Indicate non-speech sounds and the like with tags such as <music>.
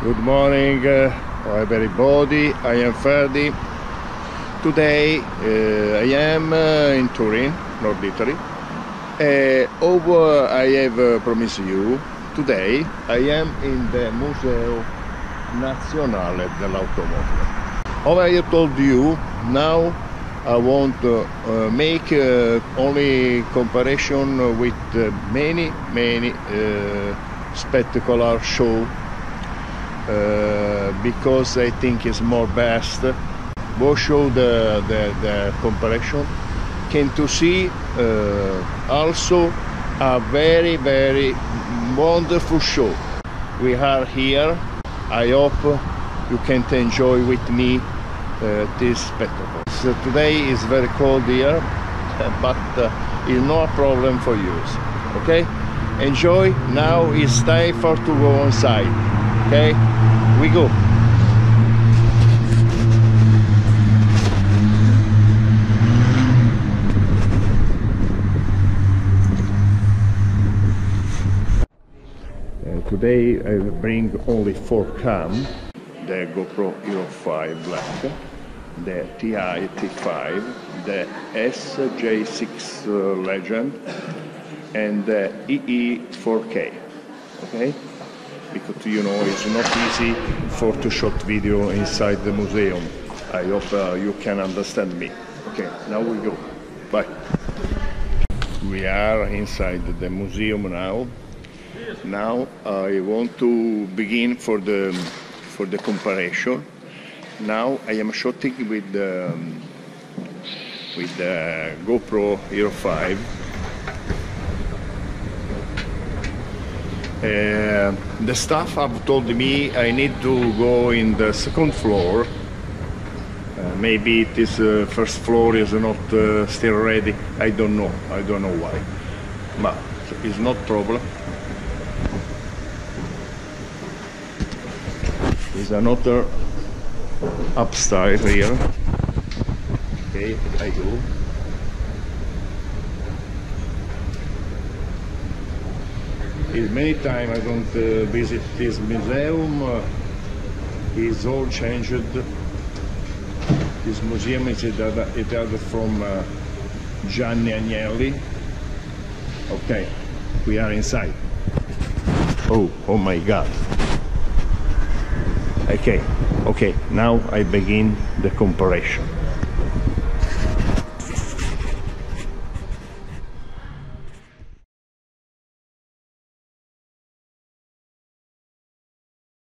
Good morning, uh, everybody. I am Ferdi. Today uh, I am uh, in Turin, North Italy. Uh, over I have uh, promised you, today I am in the Museo Nazionale dell'Automobile. How I told you, now I want to uh, make uh, only comparison with many, many spectacular show because I think it's more best. We'll show the, the, the comparison. Can to see uh, also a very, very wonderful show. We are here. I hope you can enjoy with me uh, this spectacle. So today is very cold here, <laughs> but uh, it's no problem for you. Okay? Enjoy. Now it's time for to go inside. Okay? We go. Uh, today I bring only four cam the GoPro Hero 5 Black, the TI T5, the SJ6 uh, Legend, and the Yi 4K. Okay? Because you know it's not easy for to shot video inside the museum. I hope uh, you can understand me. Okay, now we go. Bye. We are inside the museum now. Now I want to begin for the for the comparison. Now I am shooting with the with the GoPro Hero 5. Uh, the staff have told me I need to go in the second floor. Uh, maybe this uh, first floor is not uh, still ready. I don't know. I don't know why. But it's not problem. There's another upstairs here. Okay, I go. Many times I don't uh, visit this museum. Uh, it's all changed. This museum is it had from uh, Gianni Agnelli. Okay, we are inside. Oh, oh my God. Okay, okay, now I begin the comparison.